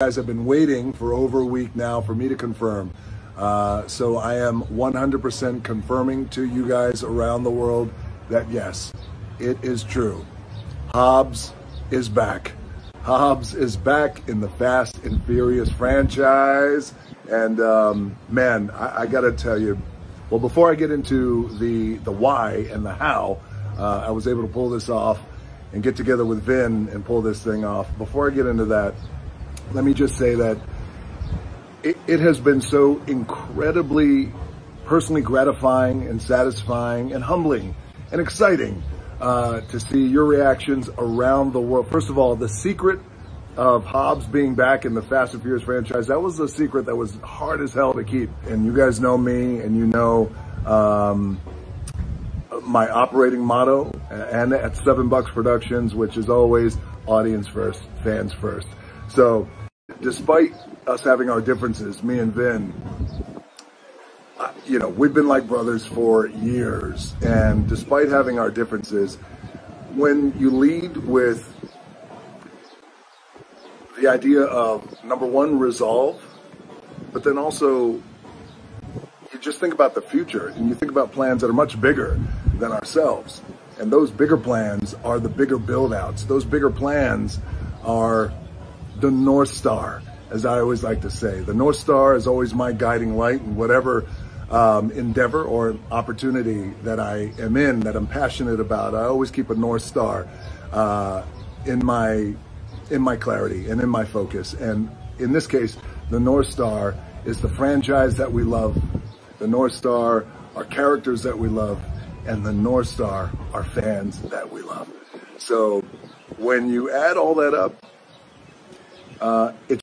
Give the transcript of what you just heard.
guys have been waiting for over a week now for me to confirm. Uh, so I am 100% confirming to you guys around the world that yes, it is true. Hobbs is back. Hobbs is back in the Fast and Furious franchise. And um, man, I, I got to tell you, well, before I get into the, the why and the how, uh, I was able to pull this off and get together with Vin and pull this thing off. Before I get into that, let me just say that it, it has been so incredibly personally gratifying and satisfying and humbling and exciting uh, to see your reactions around the world. First of all, the secret of Hobbs being back in the Fast and Furious franchise, that was a secret that was hard as hell to keep. And you guys know me and you know um, my operating motto and at Seven Bucks Productions, which is always audience first, fans first. So despite us having our differences, me and Vin, uh, you know, we've been like brothers for years. And despite having our differences, when you lead with the idea of number one, resolve, but then also you just think about the future and you think about plans that are much bigger than ourselves. And those bigger plans are the bigger build outs. Those bigger plans are the North Star, as I always like to say. The North Star is always my guiding light in whatever um, endeavor or opportunity that I am in, that I'm passionate about. I always keep a North Star uh, in my in my clarity and in my focus. And in this case, the North Star is the franchise that we love. The North Star are characters that we love, and the North Star are fans that we love. So when you add all that up, uh, it's